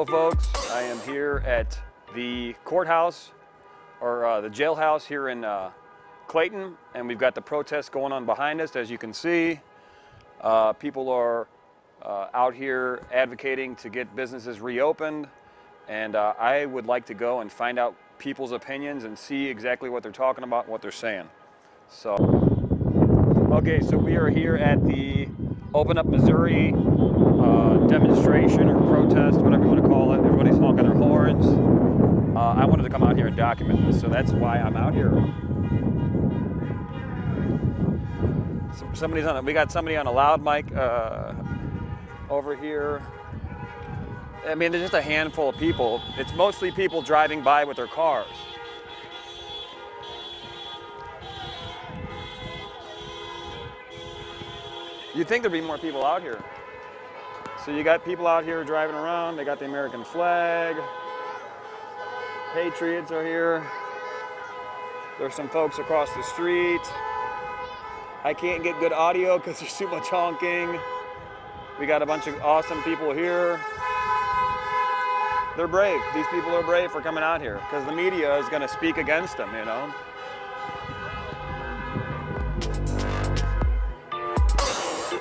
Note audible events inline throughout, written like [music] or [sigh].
Hello folks, I am here at the courthouse or uh, the jailhouse here in uh, Clayton and we've got the protest going on behind us as you can see. Uh, people are uh, out here advocating to get businesses reopened and uh, I would like to go and find out people's opinions and see exactly what they're talking about what they're saying. So, okay, so we are here at the Open Up Missouri uh, demonstration or protest, whatever you want to call it. Everybody's honking their horns. Uh, I wanted to come out here and document this, so that's why I'm out here. Somebody's on. A, we got somebody on a loud mic uh, over here. I mean, there's just a handful of people. It's mostly people driving by with their cars. You'd think there'd be more people out here. So you got people out here driving around. They got the American flag. Patriots are here. There's some folks across the street. I can't get good audio because there's too much honking. We got a bunch of awesome people here. They're brave. These people are brave for coming out here because the media is going to speak against them, you know.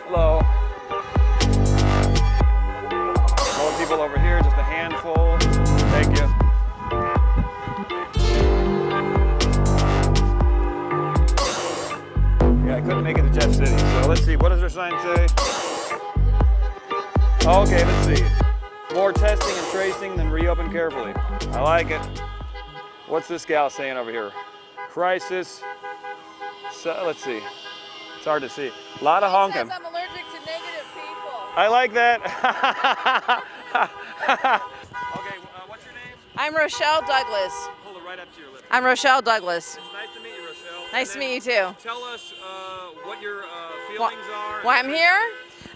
Hello. People over here, just a handful. Thank you. Yeah, I couldn't make it to Jeff City. So let's see, what does their sign say? Oh, okay, let's see. More testing and tracing than reopen carefully. I like it. What's this gal saying over here? Crisis. So, let's see. It's hard to see. A lot of honking. I'm allergic to negative people. I like that. [laughs] [laughs] okay, uh, what's your name? I'm Rochelle Douglas. Hold it right up to your lips. I'm Rochelle Douglas. It's nice to meet you, Rochelle. Nice And to meet you too. Tell us uh, what your uh, feelings are. why I'm here?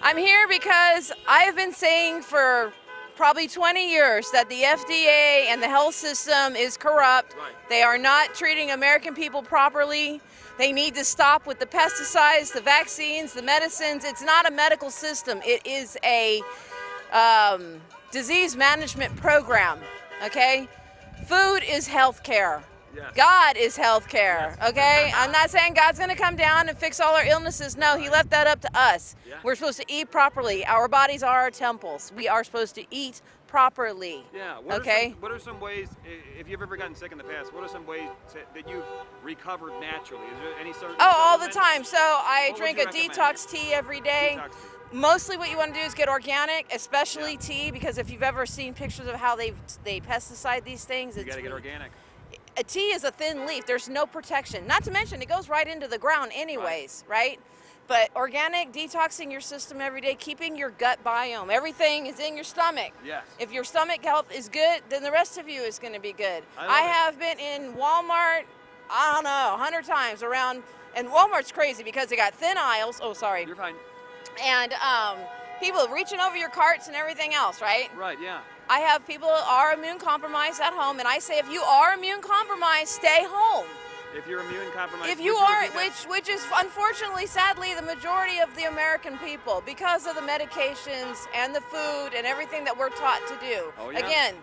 I'm here because I have been saying for probably 20 years that the FDA and the health system is corrupt. Right. They are not treating American people properly. They need to stop with the pesticides, the vaccines, the medicines. It's not a medical system. It is a um, disease management program. Okay, food is health care. Yes. God is health care. Okay, [laughs] I'm not saying God's going to come down and fix all our illnesses. No, He left that up to us. Yeah. We're supposed to eat properly. Our bodies are our temples. We are supposed to eat properly. Yeah. What Okay. Are some, what are some ways, if you've ever gotten sick in the past, what are some ways to, that you've recovered naturally? Is there any certain? Oh, all the time. So I What drink a recommend? detox tea every day. Detox tea. Mostly what you want to do is get organic, especially Yeah. tea, because if you've ever seen pictures of how they they pesticide these things, You it's got to get organic. a tea is a thin leaf. There's no protection. Not to mention it goes right into the ground anyways, right? But organic, detoxing your system every day, keeping your gut biome. Everything is in your stomach. Yes. If your stomach health is good, then the rest of you is going to be good. I I, it. have been in Walmart, I don't know, 100 times around, and Walmart's crazy because they got thin aisles. Oh, sorry. You're fine. And um, people reaching over your carts and everything else, right? Right. Yeah. I have people that are immune compromised at home, and I say if you are immune compromised, stay home. If you're immune compromised. If you are, which which is unfortunately, sadly, the majority of the American people, because of the medications and the food and everything that we're taught to do. Oh, yeah. Again,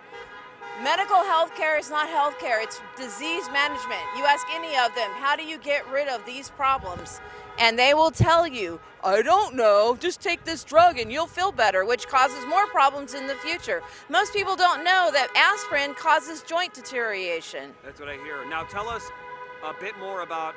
medical health care is not health care; it's disease management. You ask any of them, how do you get rid of these problems? And they will tell you, I don't know, just take this drug and you'll feel better, which causes more problems in the future. Most people don't know that aspirin causes joint deterioration. That's what I hear. Now tell us a bit more about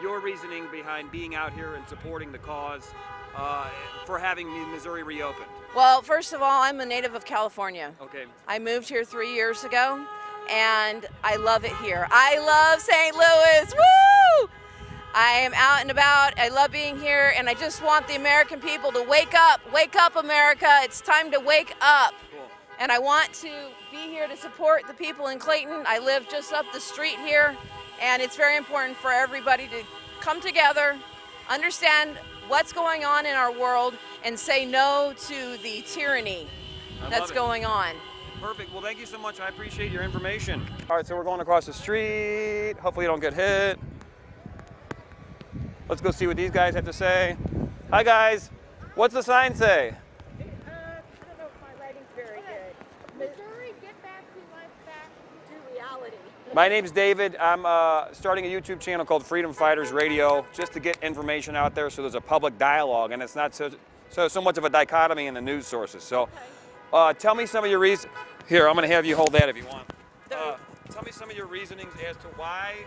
your reasoning behind being out here and supporting the cause uh, for having Missouri reopened. Well, first of all, I'm a native of California. Okay. I moved here three years ago, and I love it here. I love St. Louis. Woo! I am out and about. I love being here, and I just want the American people to wake up. Wake up, America. It's time to wake up. Cool. And I want to be here to support the people in Clayton. I live just up the street here, and it's very important for everybody to come together, understand what's going on in our world, and say no to the tyranny I that's going on. Perfect. Well, thank you so much. I appreciate your information. All right, so we're going across the street. Hopefully, you don't get hit. Let's go see what these guys have to say. Hi guys, what's the sign say? My name's David. I'm uh, starting a YouTube channel called Freedom Fighters Radio just to get information out there so there's a public dialogue and it's not so, so, so much of a dichotomy in the news sources. So uh, tell me some of your reasons. Here, I'm going to have you hold that if you want. Uh, tell me some of your reasonings as to why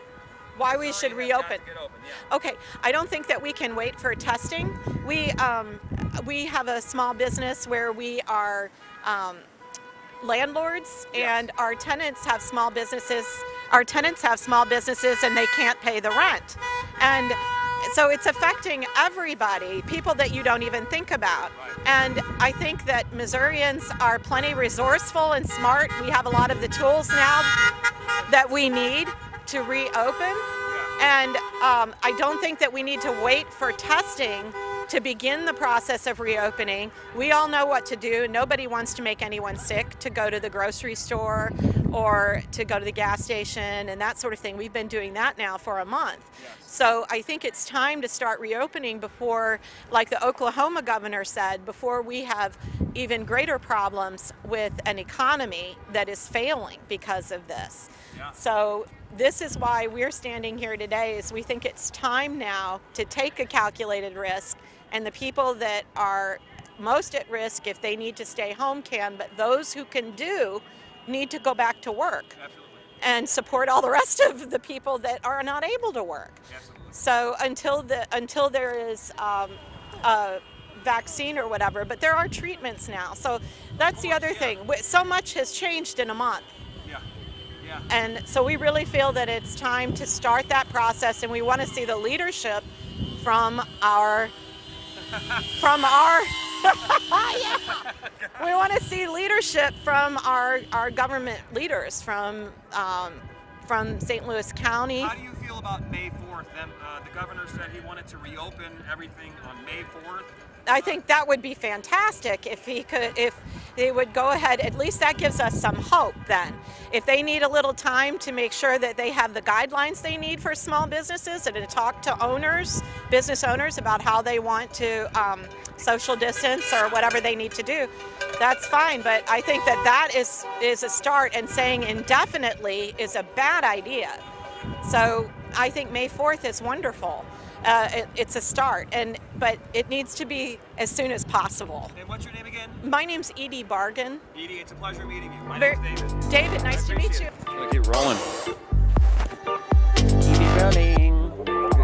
why we should Missouri has got reopen. yeah. Okay, I don't think that we can wait for testing. We um, we have a small business where we are um, landlords, and our tenants have small businesses. Our tenants have small businesses, and they can't pay the rent, and so it's affecting everybody, people that you don't even think about. And I think that Missourians are plenty resourceful and smart. We have a lot of the tools now that we need to reopen. And um, I don't think that we need to wait for testing to begin the process of reopening. We all know what to do. Nobody wants to make anyone sick to go to the grocery store or to go to the gas station and that sort of thing. We've been doing that now for a month. So I think it's time to start reopening before, like the Oklahoma governor said, before we have even greater problems with an economy that is failing because of this. Yeah. So this is why we're standing here today is we think it's time now to take a calculated risk and the people that are most at risk if they need to stay home can but those who can do need to go back to work Absolutely. and support all the rest of the people that are not able to work. Absolutely. so until the until there is um, a vaccine or whatever but there are treatments now. So that's the other thing. So much has changed in a month Yeah. And so we really feel that it's time to start that process and we want to see the leadership from our [laughs] from our [laughs] yeah. we want to see leadership from our our government leaders from um, from St. Louis County. How do you feel about May 4th? Them, uh, the governor said he wanted to reopen everything on May 4th. I think that would be fantastic if he could, if they would go ahead. At least that gives us some hope. Then, if they need a little time to make sure that they have the guidelines they need for small businesses and to talk to owners, business owners, about how they want to um, social distance or whatever they need to do, that's fine. But I think that that is is a start, and saying indefinitely is a bad idea. So I think May 4th is wonderful. Uh, it, it's a start, and but it needs to be as soon as possible. And what's your name again? My name's Edie Bargan. Edie, it's a pleasure meeting you. My Ver- name's David. David, nice to meet you. I'm gonna keep rolling. Keep rolling.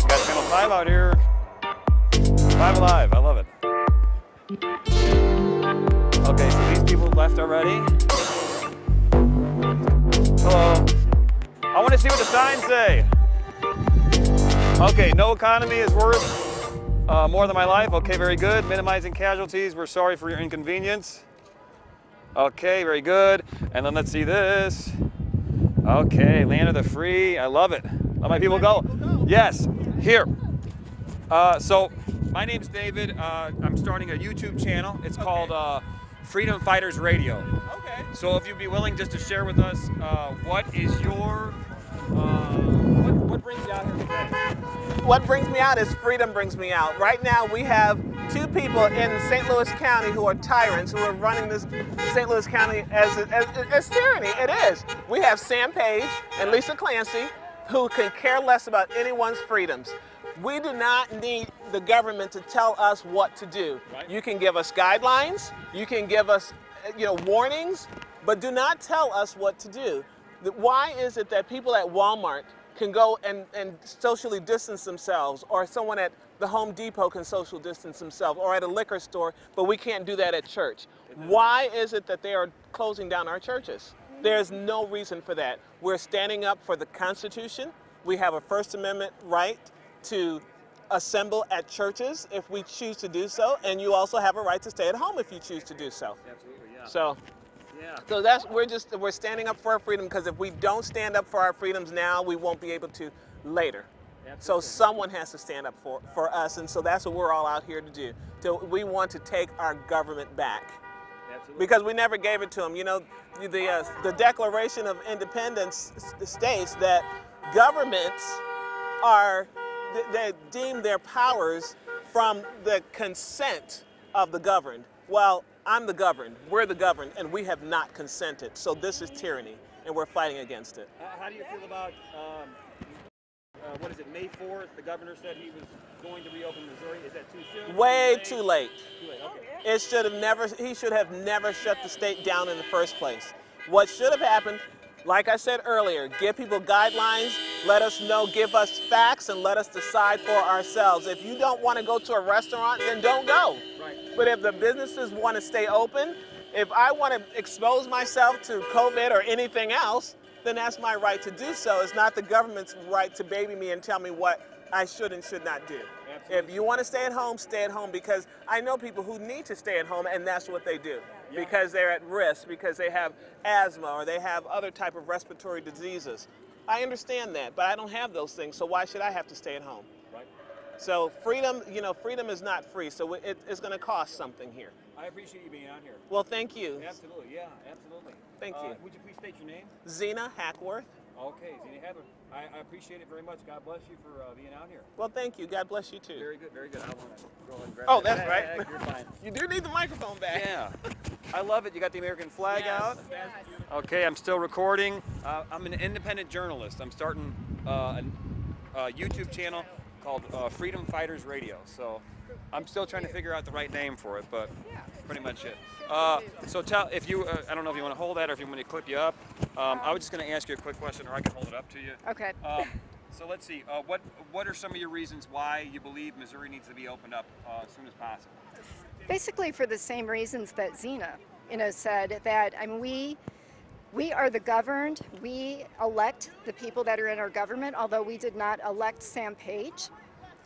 Got Channel 5 out here. 5 Alive, I love it. Okay, so these people left already. Hello. I want to see what the signs say. Okay, no economy is worth uh, more than my life. Okay, very good. Minimizing casualties. We're sorry for your inconvenience. Okay, very good. And then let's see this. Okay, land of the free. I love it. Let my people go. Yes, here. Uh, so, my name's David. Uh, I'm starting a YouTube channel. It's called uh, Freedom Fighters Radio. Okay. So, if you'd be willing just to share with us, uh, what is your, uh, what, what brings you out here today? What brings me out is freedom brings me out. Right now, we have two people in St. Louis County who are tyrants, who are running this St. Louis County as, as, as tyranny. It is. We have Sam Page and Lisa Clancy, who can care less about anyone's freedoms. We do not need the government to tell us what to do. Right. You can give us guidelines, you can give us, you know, warnings, but do not tell us what to do. Why is it that people at Walmart can go and, and socially distance themselves, or someone at the Home Depot can social distance themselves, or at a liquor store, but we can't do that at church? Why is it that they are closing down our churches? There's no reason for that. We're standing up for the Constitution. We have a First Amendment right to assemble at churches if we choose to do so, and you also have a right to stay at home if you choose to do so. Absolutely, yeah. So, yeah. so that's we're just we're standing up for our freedom because if we don't stand up for our freedoms now, we won't be able to later. So someone has to stand up for, for us, and so that's what we're all out here to do. So we want to take our government back Absolutely. because we never gave it to them. You know, the uh, the Declaration of Independence states that governments are they deem their powers from the consent of the governed. Well, I'm the governed. We're the governed, and we have not consented. So this is tyranny. and we're fighting against it. Uh, how do you feel about um, uh, what is it? May fourth, the governor said he was going to reopen Missouri. Is that too soon? Way late? too late. Too late. Okay. It should have never, he should have never shut the state down in the first place. What should have happened, like I said earlier, give people guidelines, let us know, give us facts, and let us decide for ourselves. If you don't want to go to a restaurant, then don't go. Right. But if the businesses want to stay open, if I want to expose myself to COVID or anything else, then that's my right to do so. It's not the government's right to baby me and tell me what I should and should not do. If you want to stay at home, stay at home because I know people who need to stay at home and that's what they do because they're at risk because they have asthma or they have other type of respiratory diseases. I understand that, but I don't have those things, so why should I have to stay at home? So freedom, you know, freedom is not free, so it, it's going to cost something here. I appreciate you being out here. Well, thank you. Absolutely. Yeah. Absolutely. Thank Uh, you. Would you please state your name? Zena Hackworth. Okay, Zena Heather. I, I appreciate it very much. God bless you for uh, being out here. Well, thank you. God bless you too. Very good. Very good. I want to go and grab Oh, that. that's right. You're fine. [laughs] You do need the microphone back. Yeah. I love it. You got the American flag Yes, out. yes. Okay, I'm still recording. Uh, I'm an independent journalist. I'm starting uh, a, a YouTube channel called uh, Freedom Fighters Radio. So I'm still trying to figure out the right name for it, but pretty much it. Uh, so tell if you, uh, I don't know if you want to hold that or if you want me to clip you up. Um, I was just going to ask you a quick question, or I can hold it up to you. Okay. Um, so let's see. Uh, what what are some of your reasons why you believe Missouri needs to be opened up uh, as soon as possible? Basically, for the same reasons that Zena, you know, said that I mean we. We are the governed. We elect the people that are in our government, although we did not elect Sam Page,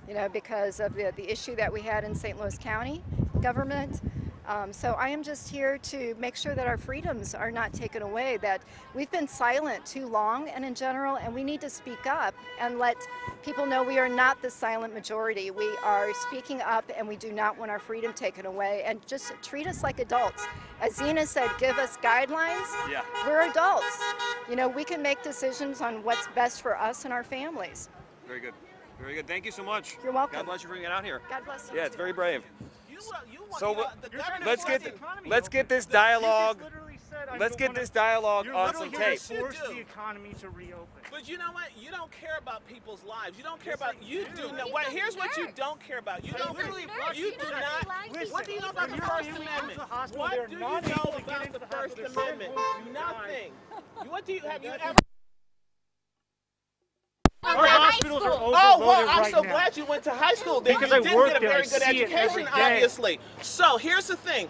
you know, because of the, the issue that we had in St. Louis County government. Um, so I am just here to make sure that our freedoms are not taken away, that we've been silent too long and in general, and we need to speak up and let people know we are not the silent majority. We are speaking up and we do not want our freedom taken away and just treat us like adults. As Zena said, give us guidelines. Yeah. We're adults. You know, we can make decisions on what's best for us and our families. Very good. Very good. Thank you so much. You're welcome. God bless you for being out here. God bless you. Yeah, it's very brave. You, you want, So you know, what- the You're trying to government Let's get the let's get this dialogue- literally said, I Let's get this dialogue on some tape. force the economy to reopen. But you know what? You don't care about people's lives. You don't care about. You do. do. He's Not, a what, here's what you don't care about. You don't. literally You, brought you you do not. Listen, what do you know about the First Amendment? to the hospital, What do you know able to get about the the First Amendment? Nothing. What do you have? You ever? Our hospitals are overloaded Oh well, I'm right so now. glad you went to high school. Then Because you I didn't get a very good see it every education, obviously. So here's the thing: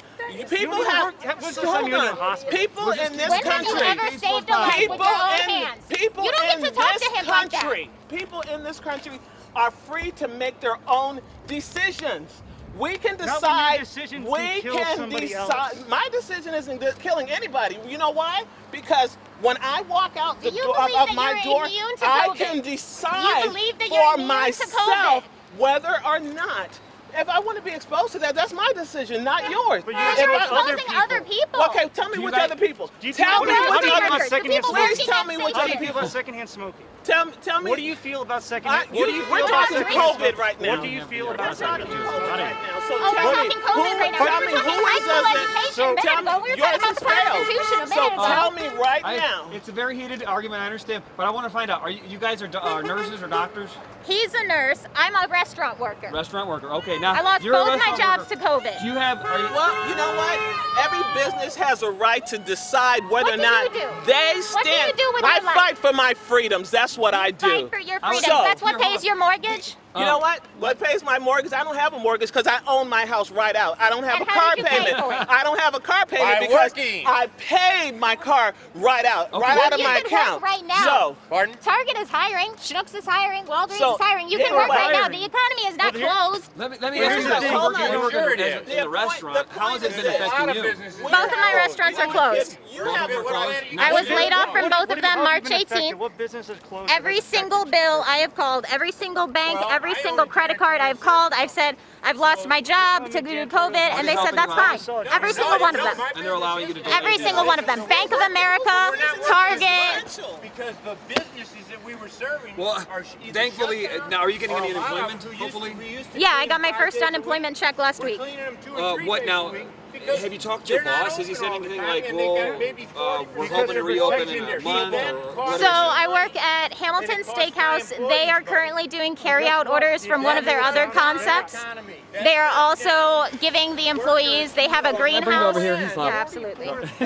people You have. worked- so hold you were in on. People in this When country. you ever saved a life with people in. People in get to talk this to him about that. country, people in this country are free to make their own decisions. We can Not when your decide. decision to we kill can decide. My decision isn't th- killing anybody. You know why? Because when I walk out the Do door of, of my door, I can decide believe that for you're immune to myself whether or not. If I want to be exposed to that, that's my decision, not yours. But you If You're I- expose other exposing other people. Okay, tell me Do which guys- other people. Do you tell me how do you- which how do you other people. Please tell me St. which other people. about secondhand smoking? Tell, me- tell me. What do you feel about secondhand? you, what do you we're feel about talking COVID right now. What do you feel about secondhand COVID smoking? right now. So Oh, tell we're me, talking COVID who, right now. tell We me were talking high school us education So tell me, We were talking about the. Constitution a So minute ago. tell me right now. It's a very heated argument. I understand, but I want to find out: Are you, you guys are [laughs] nurses or doctors? He's a nurse. I'm a restaurant worker. Restaurant worker. Okay, now I lost you're both my jobs worker. to COVID. Do you have? Are you, Well, you know what? Every business has a right to decide whether What or not you do? they What do you stand. do with I your life? fight for my freedoms. That's what I do. I fight for your freedoms. So- That's what pays your mortgage. You know what? What pays my mortgage? I don't have a mortgage because I own my house right out. I don't have And a car did pay payment. I don't have a car payment By because working. I paid my car right out, Okay. right Well, out of you my can work account. right now. So, Pardon? Target is hiring. Schnucks is hiring. Walgreens So, is hiring. You yeah, can work we're right now. The economy is not here- closed. let me let me ask you this: thing. You Hold work, you work Sure in, it is. in The the point- restaurant. How has it been is this. Affecting you? Both of my restaurants are closed. Closed. you Both have of it them are right. closed. I was laid off from both of them March have you been affected? 18th. What business is closed? Every single bill I have called, every single bank, every single credit card I've called, I've said I've lost my job to due to COVID, and they said that's fine. Every single one of them. And they're allowing you to do Every single one of them. Bank of America, Target. Because the businesses that we were serving Well, are thankfully, shut down uh, now are you getting any a lot of unemployment? them who used to- Hopefully. we used to Yeah, I got my five first days a week. unemployment check last week. cleaning them two or Uh, what now? A week because Have you talked to your boss? Has he open said anything like, and they got well, maybe uh, we're hoping to reopen in a there. month? Or So? I work at Hamilton And it costs my Steakhouse. They are currently doing carry-out orders from one of their other concepts. They are also giving the employees. They have a greenhouse. bring him over here? He's yeah, absolutely. [laughs]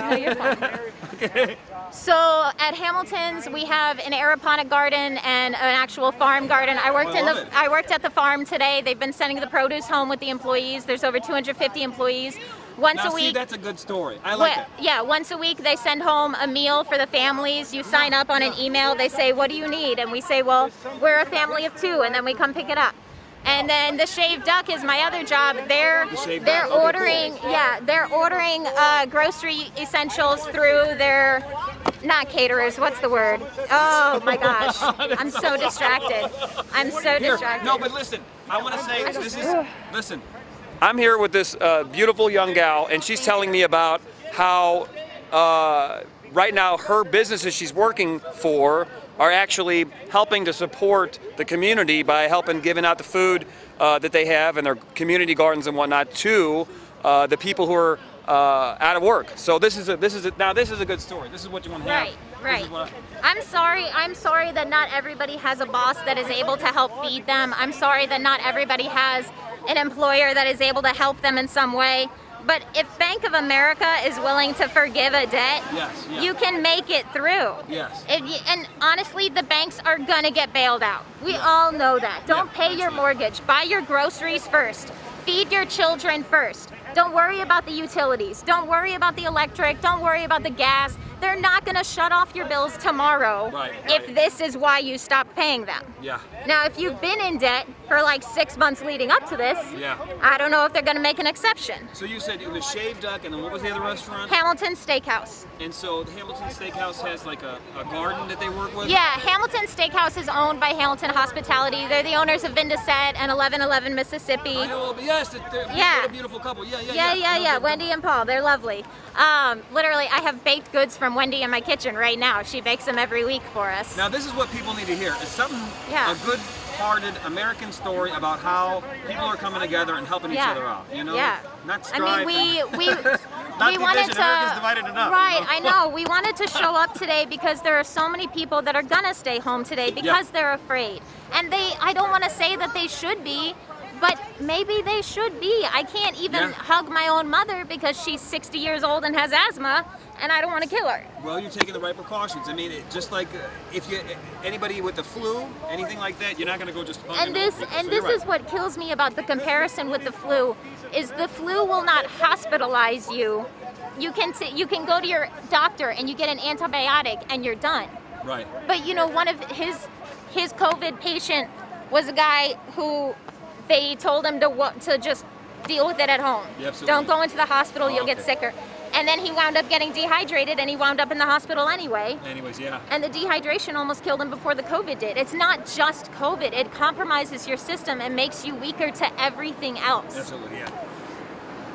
No. So at Hamilton's, we have an aeroponic garden and an actual farm garden. I worked in the I worked at the farm today. They've been sending the produce home with the employees. There's over 250 employees. Once Now, a see, week. that's a good story. I like it. yeah, once a week they send home a meal for the families. You sign up on an email. They say, "What do you need?" And we say, "Well, we're a family of two, and then we come pick it up. And then the shaved duck is my other job. They're shaved they're duck, ordering yeah they're ordering uh, grocery essentials through their not caterers. What's the word? Oh my [laughs] gosh, I'm so distracted. I'm so Here, distracted. no, but listen, I want to say this is listen. I'm here with this uh, beautiful young gal, and she's telling me about how uh, right now her businesses she's working for are actually helping to support the community by helping giving out the food uh, that they have in their community gardens and whatnot to uh, the people who are uh, out of work. So this is a, this is a, now this is a good story. This is what you want to have. Right, right. I'm sorry. I'm sorry that not everybody has a boss that is able to help feed them. I'm sorry that not everybody has an employer that is able to help them in some way. But if Bank of America is willing to forgive a debt, Yes, yeah. you can make it through. Yes. And honestly, the banks are gonna get bailed out. We all know that. Don't Yeah, pay your mortgage. Buy your groceries first. Feed your children first. Don't worry about the utilities. Don't worry about the electric. Don't worry about the gas. They're not gonna shut off your bills tomorrow Right, if right. this is why you stop paying them. Yeah. Now, if you've been in debt for like six months leading up to this, Yeah. I don't know if they're gonna make an exception. So you said it was shaved duck, and then what was the other restaurant? Hamilton Steakhouse. And so the Hamilton Steakhouse has like a, a garden that they work with. Yeah, Hamilton Steakhouse is owned by Hamilton Hospitality. They're the owners of Vin de Set and 1111 Mississippi. I know, yes, Yeah. a beautiful couple. Yeah, yeah, Yeah, yeah. yeah, yeah. Wendy and Paul, they're lovely. Um, literally, I have baked goods from Wendy in my kitchen right now. She bakes them every week for us. Now this is what people need to hear. It's something, Yeah. a good-hearted American story about how people are coming together and helping Yeah. each other out. You know, Yeah. not I mean, we we [laughs] we wanted to divided enough, right. you know? I know. We wanted to show up today because there are so many people that are gonna stay home today because they're afraid, and they. I don't want to say that they should be. But maybe they should be. I can't even Yeah. hug my own mother because she's 60 years old and has asthma, and I don't want to kill her. Well, you're taking the right precautions. I mean, it, just like uh, if you anybody with the flu, anything like that, you're not going to go just. and this people. and So this you're is what kills me about the comparison with the flu is the flu will not hospitalize you you can you can go to your doctor and you get an antibiotic and you're done right. but you know one of his his covid patient was a guy who they told him to to just deal with it at home Yeah, don't go into the hospital Oh, you'll get sicker and then he wound up getting dehydrated and he wound up in the hospital anyway Anyways, yeah. and the dehydration almost killed him before the COVID did. It's not just COVID, it compromises your system and makes you weaker to everything else. Absolutely, yeah.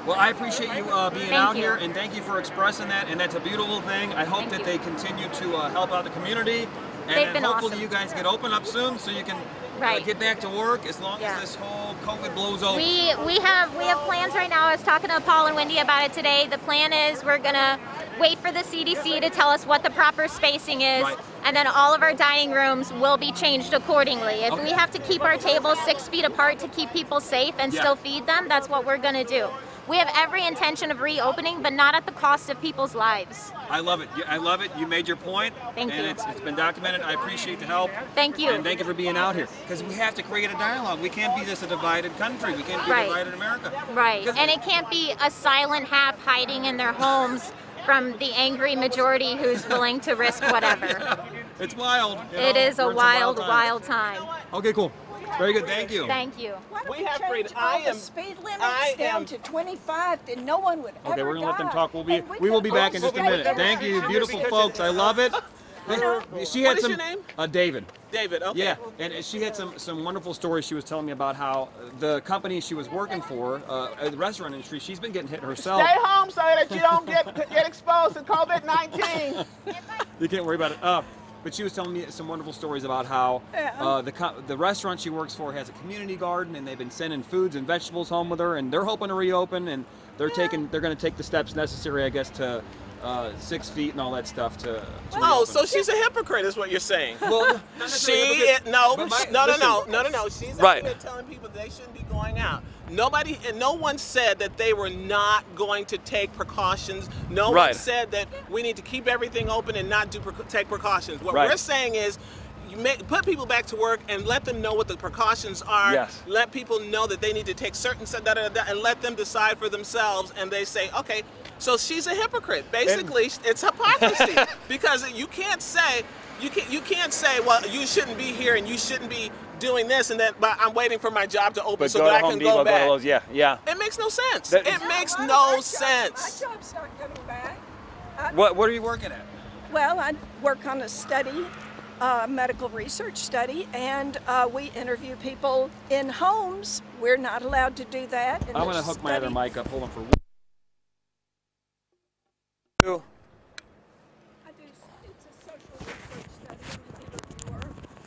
Well, I appreciate you uh, being Thank out you. here, and thank you for expressing that. And that's a beautiful thing. I hope Thank that you. they continue to uh, help out the community, and They've hopefully awesome. you guys get open up soon, so you can Right. get back to work as long Yeah. as this whole COVID blows over. We we have we have plans right now. I was talking to Paul and Wendy about it today. The plan is we're gonna wait for the CDC to tell us what the proper spacing is, Right. and then all of our dining rooms will be changed accordingly. If Okay. we have to keep our tables six feet apart to keep people safe and Yeah. still feed them, that's what we're gonna do. We have every intention of reopening, but not at the cost of people's lives. I love it. I love it. You made your point, Thank and you. It's, it's been documented. I appreciate the help. Thank you. And thank you for being out here. Because we have to create a dialogue. We can't be just a divided country. We can't be Right. divided America. Right. And it can't be a silent half hiding in their homes from the angry majority who's willing to risk [laughs] whatever. It's wild. you know? is a wild, times. wild time. Okay, cool. Very good. Thank you. Thank you. Why We have change freedom. all I am. the speed limits I down am- to 25, then no one would Okay, ever we're gonna let them talk. We'll be And we will be back in just a minute. Thank you, beautiful folks. I love it. She had What is some your name? uh, David. David. Okay. Yeah, and she had some some wonderful stories. She was telling me about how the company she was working for, uh, the restaurant industry, she's been getting hit herself. Stay home so that you don't get get exposed to COVID nineteen. You can't worry about it. Uh, but she was telling me some wonderful stories about how uh, the the restaurant she works for has a community garden, and they've been sending foods and vegetables home with her, and they're hoping to reopen. And they're taking they're going to take the steps necessary, I guess, to uh, six feet and all that stuff to. to Oh, reopen. so she's a hypocrite, is what you're saying? Well, [laughs] not She is, no, my- no, no, listen. no, no, no, no. She's Right. out there telling people they shouldn't be going out. Nobody, and no one said that they were not going to take precautions. No one said that we need to keep everything open and not do take precautions. What Right. we're saying is. You make, put people back to work and let them know what the precautions are. Yes. Let people know that they need to take certain da, da, da, da, and let them decide for themselves. And they say, okay, so she's a hypocrite. Basically, it's hypocrisy [laughs] because you can't say you can't you can't say, well, you shouldn't be here and you shouldn't be doing this, and then but I'm waiting for my job to open But so that to I Home can Depot, go go to back. Lowe's. Yeah, yeah. It makes no sense. That- it makes Well, no my job- sense. My job's not coming back. What What are you working at? Well, I work on a study, uh, medical research study, and uh, we interview people in homes. We're not allowed to do that. I'm going to hook my other mic up. Hold on for. Two. I do, it's a social research study. I'm an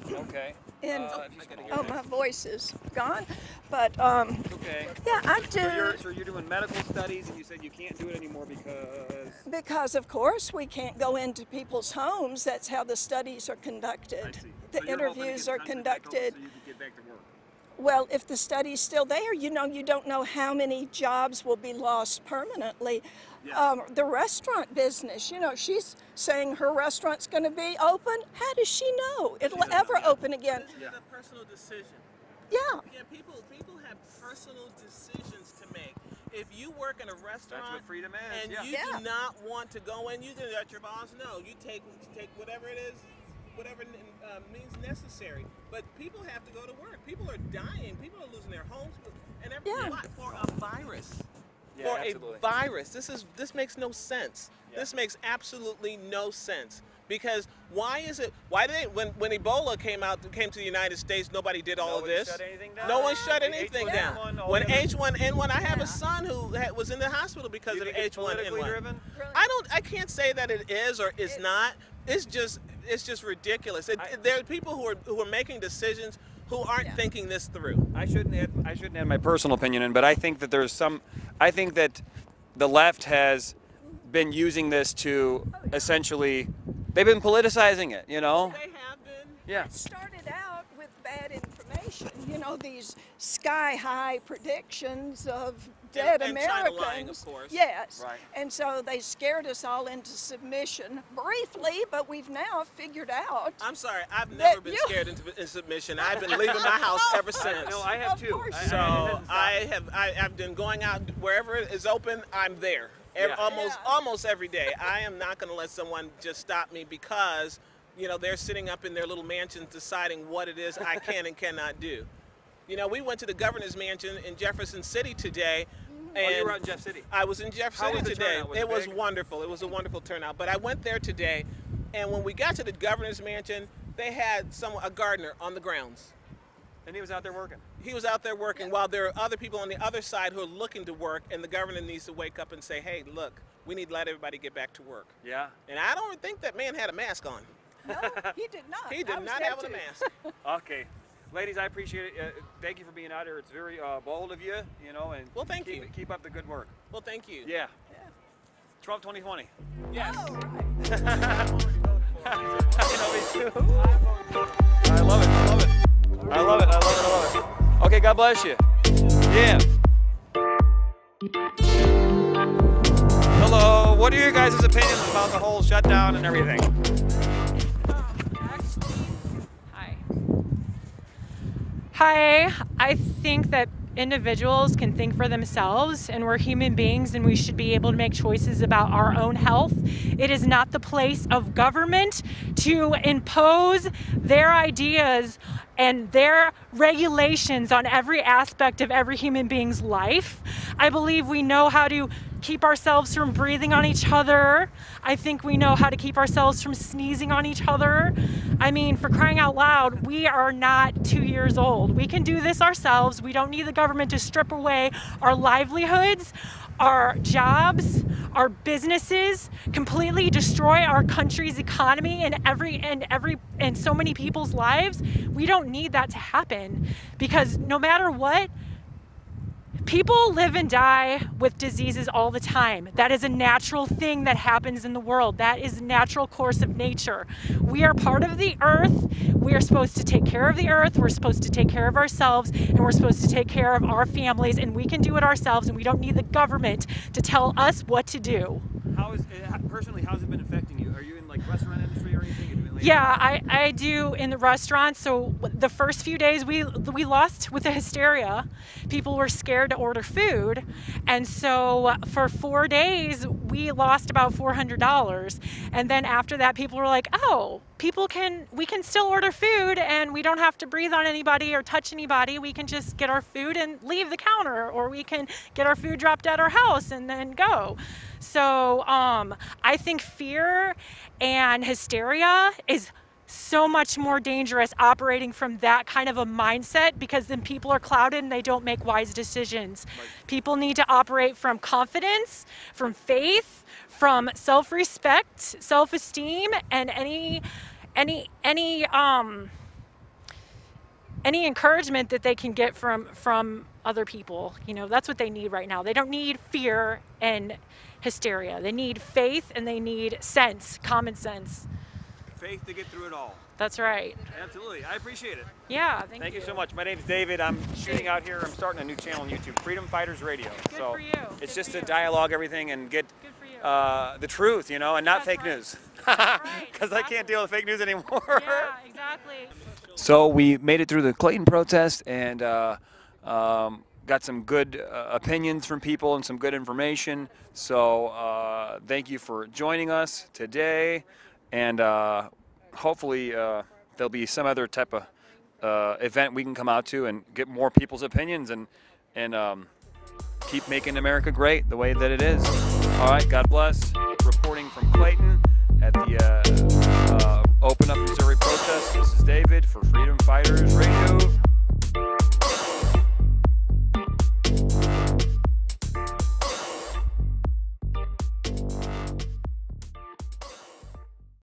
interviewer. Okay. And Uh, if you can hear oh, my voice is gone, but um, Okay. yeah, I do. So you're, so you're doing medical studies, and you said you can't do it anymore because. Because of course we can't go into people's homes. That's how the studies are conducted. The So you're hoping to interviews are conducted. So you can get back to work. Well, if the study's still there, you know, you don't know how many jobs will be lost permanently. Yeah. Um, the restaurant business, you know, she's saying her restaurant's going to be open. How does she know it'll ever open again? This is a personal decision. Yeah. Yeah, people people have personal decisions to make. If you work in a restaurant what freedom is, and yeah. you Yeah. do not want to go in, you can let your boss know. You take take whatever it is, whatever uh, means necessary. But people have to go to work. People are dying. People are losing their homes and everything Yeah. Why? for a virus. Yeah, for absolutely. a virus. This is this makes no sense. Yeah. This makes absolutely no sense. Because why is it? Why did they when when Ebola came out came to the United States? Nobody did all Nobody of this. shut anything down. No one shut anything H1N1, down. When H1N1, I have Yeah. a son who was in the hospital because You of think H1N1. driven? I don't. I can't say that it is or is not. It's just. It's just ridiculous. It, I- there are people who are who are making decisions who aren't thinking this through. I shouldn't add, I shouldn't add my personal opinion in, but I think that there's some. I think that the left has been using this to essentially. They've been politicizing it. You know. They have been. Yeah. It started out with bad information. You know, these sky high predictions of dead and China Americans. lying, of course. Yes. Right. And so they scared us all into submission briefly, but we've now figured out. I'm sorry. I've never been you- scared into in submission. I've been leaving my house [laughs] ever since. No, I have Of too. course So I- it. I have I, I've been going out wherever it is open. I'm there. Ev- Yeah. Almost Yeah. almost every day. I am not going to let someone just stop me because you know they're sitting up in their little mansions deciding what it is I can and cannot do. You know, we went to the governor's mansion in Jefferson City today. And Oh, you were out in Jeff City. I was in Jeff How City was today. Was it it was wonderful. It was a wonderful turnout. But I went there today, and when we got to the governor's mansion, they had some a gardener on the grounds. And he was out there working. He was out there working while there are other people on the other side who are looking to work, and the governor needs to wake up and say, "Hey, look, we need to let everybody get back to work." Yeah. And I don't think that man had a mask on. No, he did not. [laughs] He did not have on a mask. [laughs] Okay. Ladies, I appreciate it. Uh, thank you for being out here. It's very uh, bold of you, you know, and Well, thank keep, you. keep up the good work. Well, thank you. Yeah. Trump 2020. Yes. Oh, right. [laughs] I love it. Bless you. Yeah. Hello. What are your guys' opinions about the whole shutdown and everything? Hi. Hi. I think that individuals can think for themselves and we're human beings and we should be able to make choices about our own health. It is not the place of government to impose their ideas and their regulations on every aspect of every human being's life. I believe we know how to keep ourselves from breathing on each other. I think we know how to keep ourselves from sneezing on each other. I mean, for crying out loud, we are not two years old. We can do this ourselves. We don't need the government to strip away our livelihoods, our jobs, our businesses, completely destroy our country's economy and every and every and so many people's lives. We don't need that to happen because no matter what, People live and die with diseases all the time. That is a natural thing that happens in the world. That is natural course of nature. We are part of the earth. We are supposed to take care of the earth. We're supposed to take care of ourselves and we're supposed to take care of our families and we can do it ourselves and we don't need the government to tell us what to do. How is uh, personally? How's it been affecting you? Are you in like restaurant industry or anything? Yeah, I, I do in the restaurant. So the first few days we we lost with the hysteria. People were scared to order food, and so for four days we lost about four hundred dollars. And then after that, people were like, "Oh, people can we can still order food, and we don't have to breathe on anybody or touch anybody. We can just get our food and leave the counter, or we can get our food dropped at our house and then go." So um, I think fear and hysteria is so much more dangerous operating from that kind of a mindset because then people are clouded and they don't make wise decisions. People need to operate from confidence, from faith, from self-respect, self-esteem, and any any any um any encouragement that they can get from from other people. You know, that's what they need right now. They don't need fear and hysteria. They need faith and they need sense, common sense. Faith to get through it all. That's right. Absolutely. I appreciate it. Yeah, thank, Thank you. you so much. My name is David. I'm shooting out here. I'm starting a new channel on YouTube, Freedom Fighters Radio. Good so for you. it's Good just to dialogue everything and get Good for you. uh, the truth, you know, and not That's fake right. news. [laughs] right, Because I can't deal with fake news anymore. yeah, exactly. So we made it through the Clayton protest and uh, um, got some good uh, opinions from people and some good information. So uh, thank you for joining us today, and uh, hopefully uh, there'll be some other type of uh, event we can come out to and get more people's opinions and and um, keep making America great the way that it is. All right, God bless. Reporting from Clayton at the uh, uh, Open Up Missouri protest. This is David for Freedom Fighters